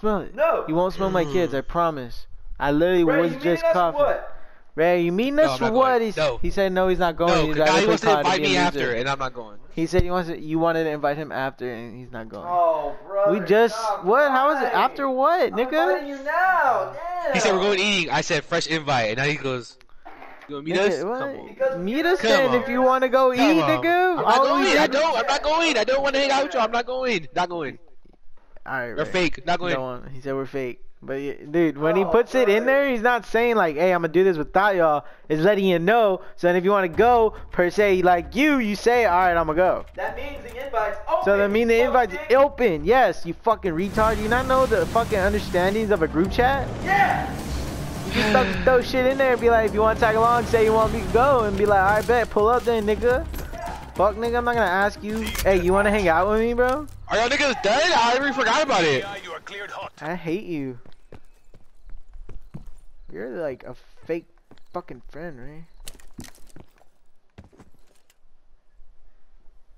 smell it. No. You won't smell my kids. I promise. I literally Ray, was you just meeting us coughing. what? Ray, you meeting No, for what? going. He's, No. He said no, he's not going. No, he's the guy wants to invite be a me loser. after, and I'm not going. He said he wants to, you wanted to invite him after, and he's not going. Oh, bro. we just what? How is it? After what, I'm inviting nigga? you now. Damn. He said we're going eating. I said fresh invite, and now he goes, "You want meet Nigga, us? what? Come on." Meet us then if you want to go Come eat, on. nigga. I'm not going. I don't. I'm not going. I don't want to hang out with you. I'm not going. Not going. All right, They're Ray. fake. Not going. don't want- he said we're fake. But yeah, dude, when he Oh, puts it in there, he's not saying like, "Hey, I'm gonna do this without y'all." It's letting you know. So then, if you want to go per se, like you, you say, "All right, I'm gonna go." That means the invite's open. So that means the you invite's fucking- open. Yes, you fucking retard. Do you not know the fucking understandings of a group chat? Yeah. You just throw, throw shit in there and be like, if you want to tag along, say you want me to go, and be like, I bet, pull up then, nigga. Fuck, nigga, I'm not gonna ask you. Hey, you want to hang out with me, bro? Are y'all niggas dead? I already forgot about it. You are cleared hot. I hate you. You're like a fake fucking friend, right?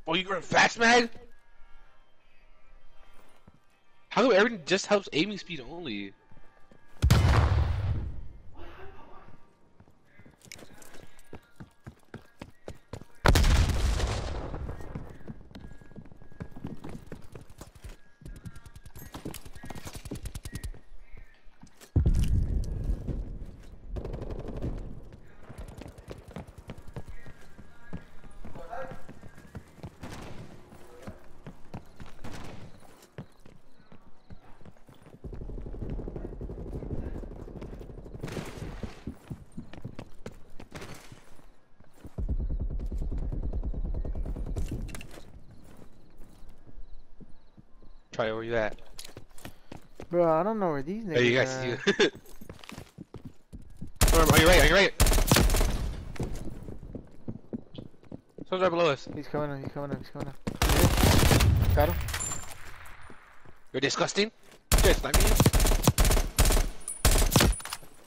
Oh, you going fast, man? How come everything just helps aiming speed only? Try where you at? Bro, I don't know where these niggas There you guys are. see at. you. Storm, on oh, your right, on your right. Storm's right below us. He's coming up, he's coming up, he's coming up. Got him. You're disgusting. You're sniping you.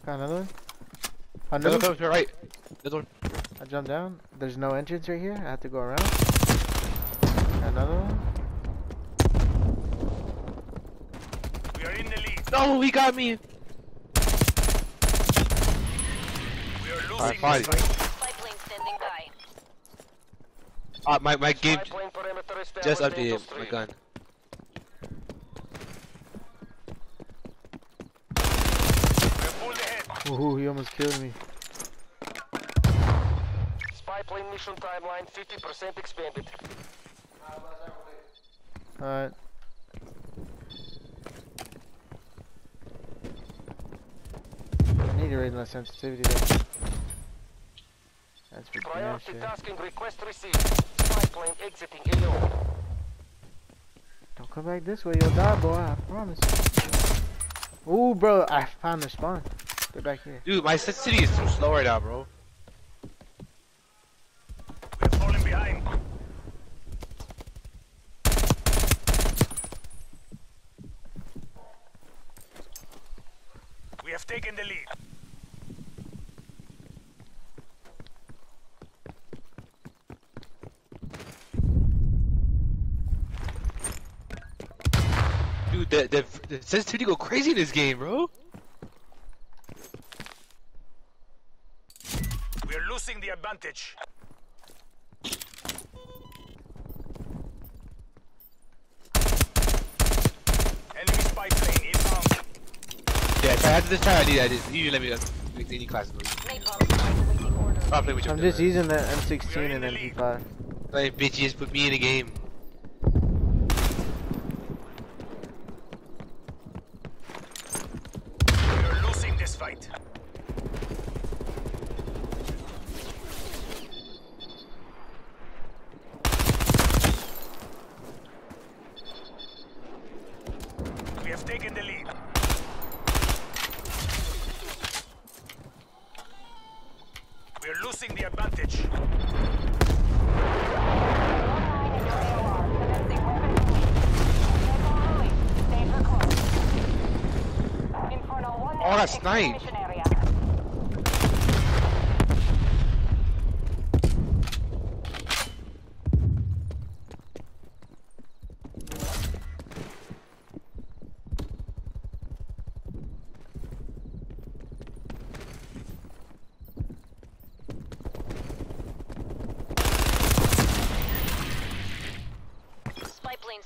Got another one. Another Another one one. comes to your right. Another one. I jumped down. There's no entrance right here. I have to go around. Got another one. We are in the lead. No, he got me. We are losing Alright, fine. this fight. Spy plane standing by. Uh, my my game just established in updated my gun. We are pulled ahead. Ooh, he almost killed me. Spy plane mission timeline 50% expanded. Alright. Need to raise my sensitivity though. That's for damn Priority sure. tasking request received. Spy plane exiting AO. Don't come back this way, you'll die, boy. I promise. Ooh, bro, I found the spawn. They're back here. Dude, my sensitivity is too slow right now, bro. We are falling behind. We have taken the lead. The, the, the sensitivity go crazy in this game, bro. We are losing the advantage. Enemy spy plane inbound. Yeah, if I had to this time, I need that. You let me uh, make any classes, bro. Napalm awaiting. I'll play with you. I'm just using the M16 and MP5. Like, bitches, put me in a game. We are losing this fight. We have taken the lead. We are losing the advantage. Oh, I got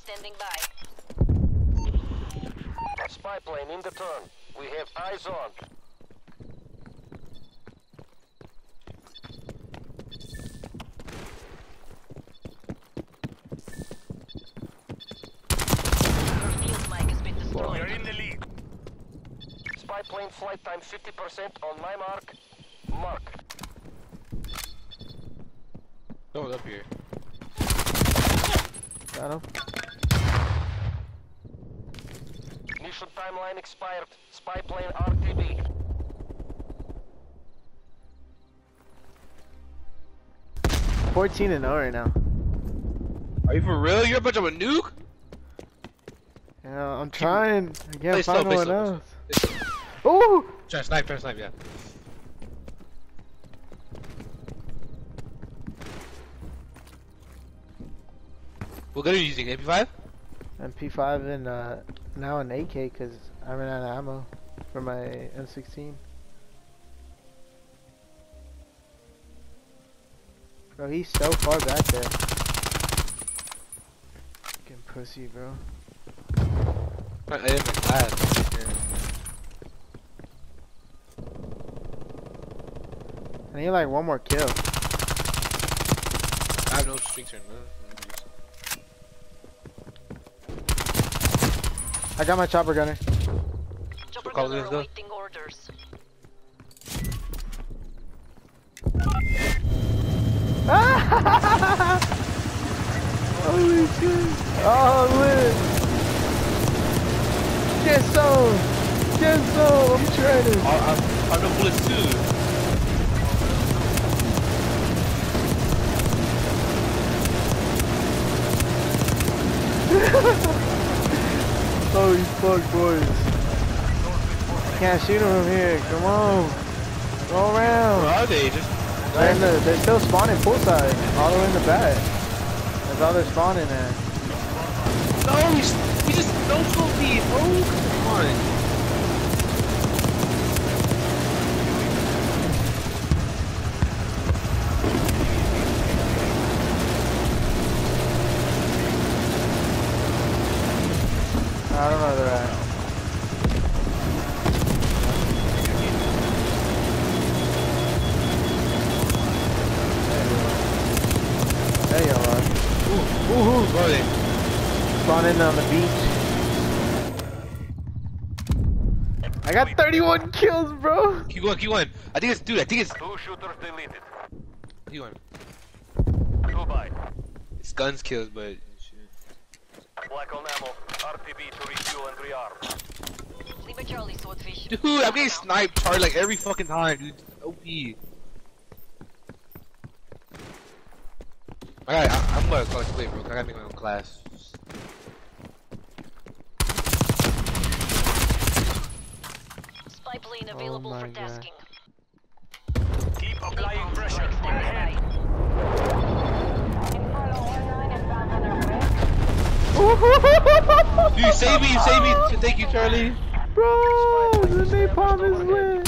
standing by. Spy plane in the turn. We have eyes on. Field mic has been We destroyed. are in the lead. Spy plane flight time 50% on my mark. Mark. Someone's up here. Got him. Mission timeline expired. Spy plane RTB. Fourteen and 0 right now. Are you for real? You're a bunch of a nuke? Yeah, I'm trying. I can't slow, find play no one slow, else. play slow. Ooh! Try to snipe, try to snipe, yeah. What gun are you using? MP5? MP5 and uh, now an AK because I ran out of ammo for my M16. Bro, he's so far back there. Fucking pussy, bro. I in class. I need like one more kill. I have no streaks now. I got my chopper gunner. Chopper call gunner this, though? awaiting orders. Ah! Holy shit! Oh, lit! Get some! Get some! I'm trying I, I, I have no bullets too. Fuck, boys. Can't shoot them from here. Come on. Go Where around. are they? Just They're, in the, they're still spawning poolside. All the way in the back. That's all they're spawning at. no, he's he just no scope me. Oh, come on. Spawning on the beach. I got 31 kills, bro. Keep going, keep going. I think it's dude. I think it's Two shooters deleted. keep going. Goodbye. It's guns kills, but Black on ammo. RTB to refuel and rearm. Lima Charlie Swordfish. dude, I'm getting sniped hard like every fucking time, dude. OP. Alright, I, I'm gonna collect play, bro. 'cause I gotta make my own class. Spy plane oh available my for God. tasking. Keep applying Napalm pressure. strike We're standing ahead. by. Dude, save me, you save me. Thank you, Charlie. Bro, the napalm is lit.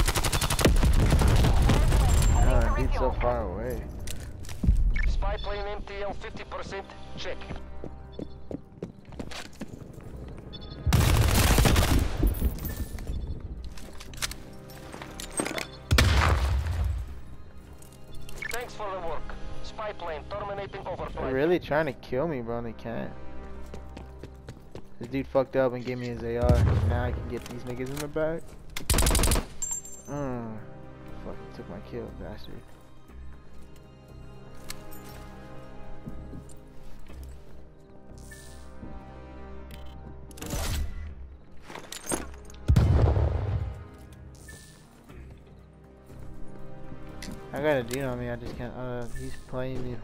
God, he's so far away. Spy plane MTL 50%. Check. Thanks for the work. Spy plane terminating They're really trying to kill me, bro, they can't. This dude fucked up and gave me his AR. Now I can get these niggas in the back. Mm. Fucking took my kill, bastard. I got a dude on me, I just can't, uh, he's playing me.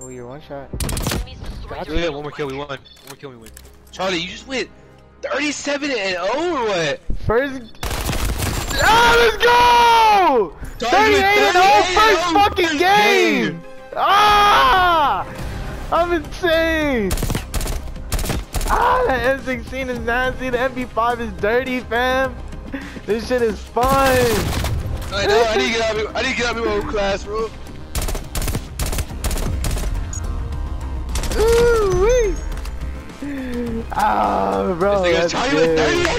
Oh, you're one shot. Enemies destroyed Gotcha. your Yeah, one more kill, we mic. won. One more kill, we win. Charlie, you just went 37 and 0 or what? First. Ah, let's go! Charlie, 38 and 0 first and fucking first game! game. Ah! I'm insane! Ah, that M16 is nasty, the MP5 is dirty, fam! this shit is fun! I know, I need to get out of my, I need to get out of my own classroom. Ooh, wee! Oh, bro.